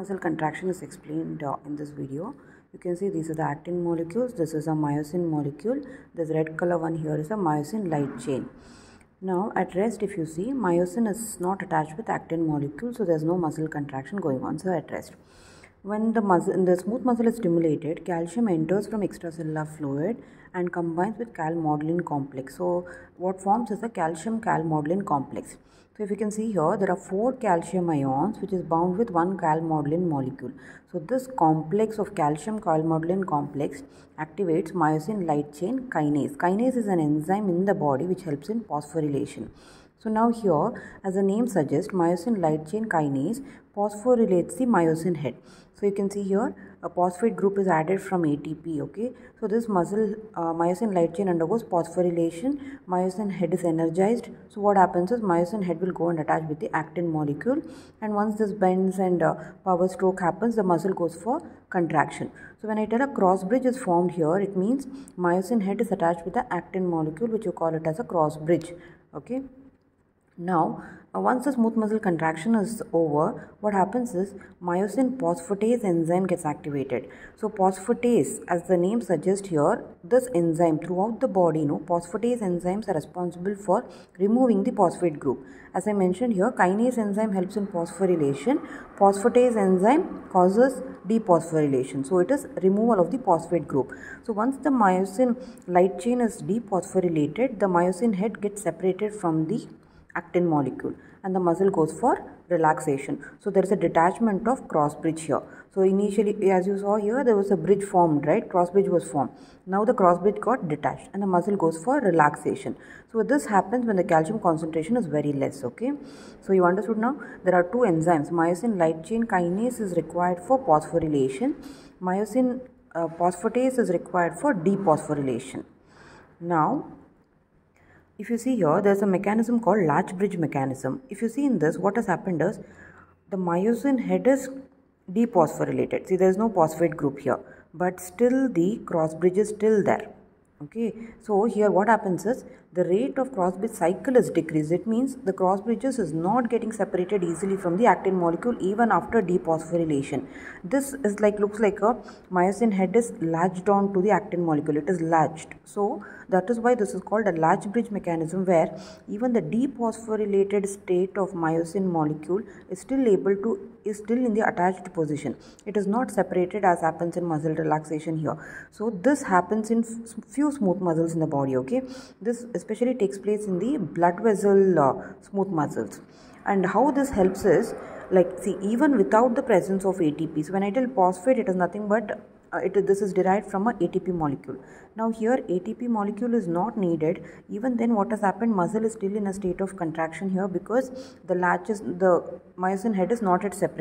muscle contraction is explained uh, in this video. You can see these are the actin molecules this is a myosin molecule this red color one here is a myosin light chain. Now at rest if you see myosin is not attached with actin molecule so there's no muscle contraction going on so at rest when the muscle the smooth muscle is stimulated calcium enters from extracellular fluid and combines with calmodulin complex so what forms is a calcium calmodulin complex so if you can see here, there are four calcium ions which is bound with one calmodulin molecule. So this complex of calcium calmodulin complex activates myosin light chain kinase. Kinase is an enzyme in the body which helps in phosphorylation. So now here, as the name suggests, myosin light chain kinase phosphorylates the myosin head. So you can see here, a phosphate group is added from ATP, okay. So this muscle, uh, myosin light chain undergoes phosphorylation, myosin head is energized. So what happens is myosin head will go and attach with the actin molecule and once this bends and uh, power stroke happens, the muscle goes for contraction. So when I tell a cross bridge is formed here, it means myosin head is attached with the actin molecule which you call it as a cross bridge, okay. Now, uh, once the smooth muscle contraction is over, what happens is myosin phosphatase enzyme gets activated. So, phosphatase, as the name suggests here, this enzyme throughout the body, you know, phosphatase enzymes are responsible for removing the phosphate group. As I mentioned here, kinase enzyme helps in phosphorylation. Phosphatase enzyme causes dephosphorylation. So, it is removal of the phosphate group. So, once the myosin light chain is dephosphorylated, the myosin head gets separated from the actin molecule and the muscle goes for relaxation. So there is a detachment of cross bridge here. So initially as you saw here there was a bridge formed right cross bridge was formed. Now the cross bridge got detached and the muscle goes for relaxation. So this happens when the calcium concentration is very less okay. So you understood now there are two enzymes myosin light chain kinase is required for phosphorylation. Myosin uh, phosphatase is required for dephosphorylation. Now if you see here there's a mechanism called latch bridge mechanism. If you see in this what has happened is the myosin head is dephosphorylated see there's no phosphate group here but still the cross bridge is still there okay so here what happens is the rate of cross bridge cycle is decreased. It means the cross bridges is not getting separated easily from the actin molecule even after dephosphorylation. This is like looks like a myosin head is latched on to the actin molecule. It is latched. So that is why this is called a latch bridge mechanism where even the dephosphorylated state of myosin molecule is still able to is still in the attached position. It is not separated as happens in muscle relaxation here. So this happens in few smooth muscles in the body okay? This especially takes place in the blood vessel uh, smooth muscles. And how this helps is like see even without the presence of ATP so when I tell phosphate it is nothing but uh, it this is derived from a ATP molecule. Now here ATP molecule is not needed. Even then what has happened muscle is still in a state of contraction here because the latch is the myosin head is not yet separate